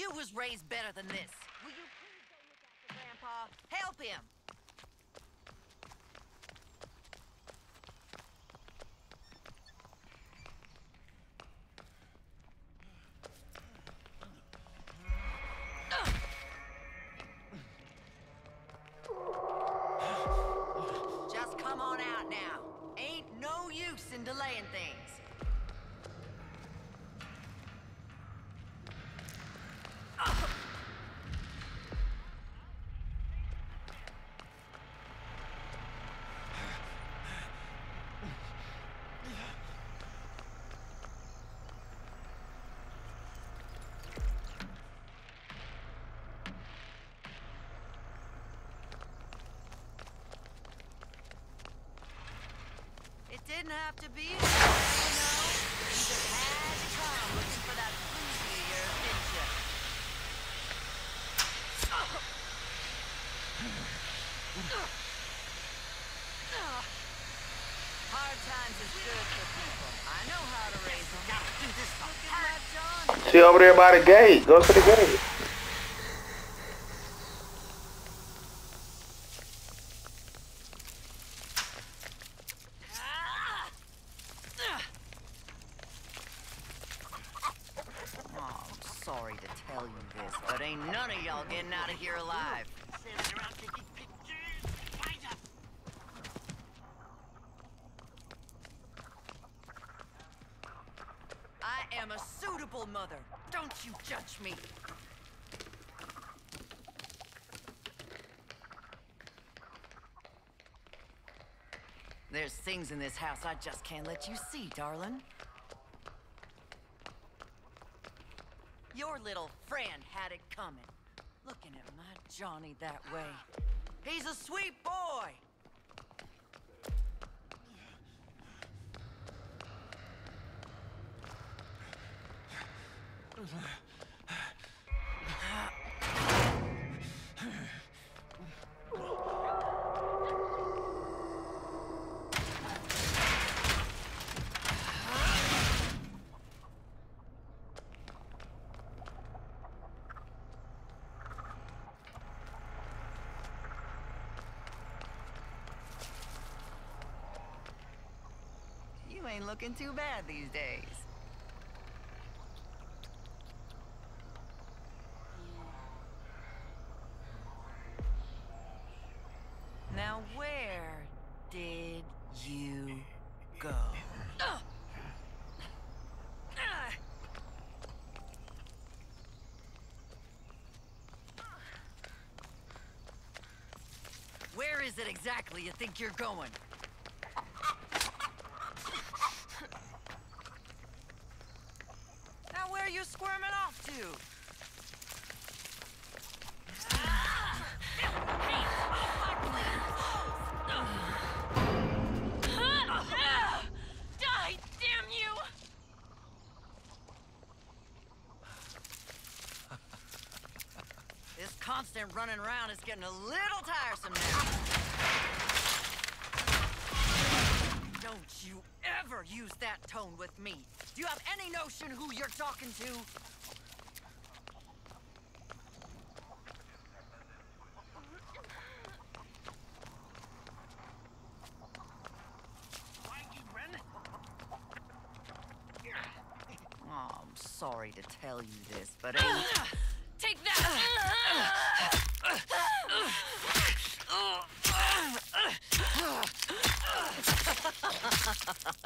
You was raised better than this. Will you please go look after Grandpa? Help him. Just come on out now. Ain't no use in delaying things. It didn't have to be you know. You had to come looking for that floozy of yours, didn't you? Hard times is good for people. I know how to raise them. Gotta do this Look at my John. She over there by the gate. Go to the gate. Oh, I'm sorry to tell you this, but ain't none of y'all getting out of here alive. I am a suitable mother. Don't you judge me. There's things in this house I just can't let you see, darling. Your little friend had it coming. Looking at my Johnny that way. He's a sweet boy. You ain't looking too bad these days. Now where did you go? Where is it exactly you think you're going? Now where are you squirming off to? Die, damn you! This constant running around is getting a little tiresome now. Don't you ever use that tone with me. Do you have any notion who you're talking to? Oh, I'm sorry to tell you this, but Take that!